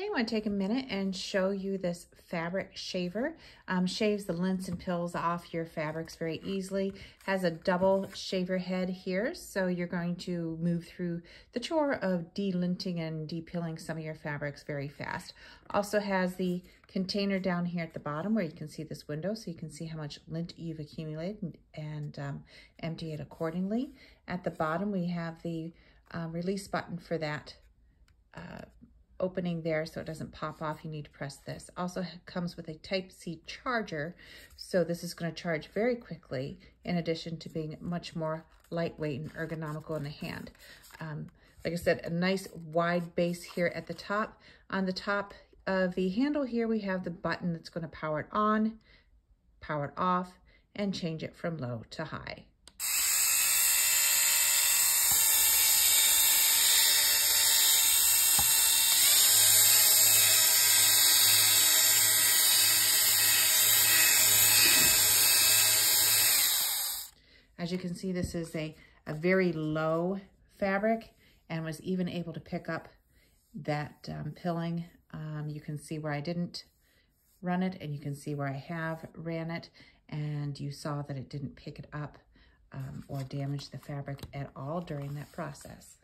Hey, I want to take a minute and show you this fabric shaver. Um, shaves the lints and pills off your fabrics very easily. Has a double shaver head here, so you're going to move through the chore of delinting and depilling some of your fabrics very fast. Also has the container down here at the bottom where you can see this window, so you can see how much lint you've accumulated and, um, empty it accordingly. At the bottom, we have the um, release button for that uh, opening there so it doesn't pop off, you need to press this. Also comes with a Type-C charger, so this is going to charge very quickly in addition to being much more lightweight and ergonomical in the hand. Um, like I said, a nice wide base here at the top. On the top of the handle here, we have the button that's going to power it on, power it off, and change it from low to high. As you can see, this is a, a very low fabric and was even able to pick up that um, pilling. Um, you can see where I didn't run it and you can see where I have ran it and you saw that it didn't pick it up um, or damage the fabric at all during that process.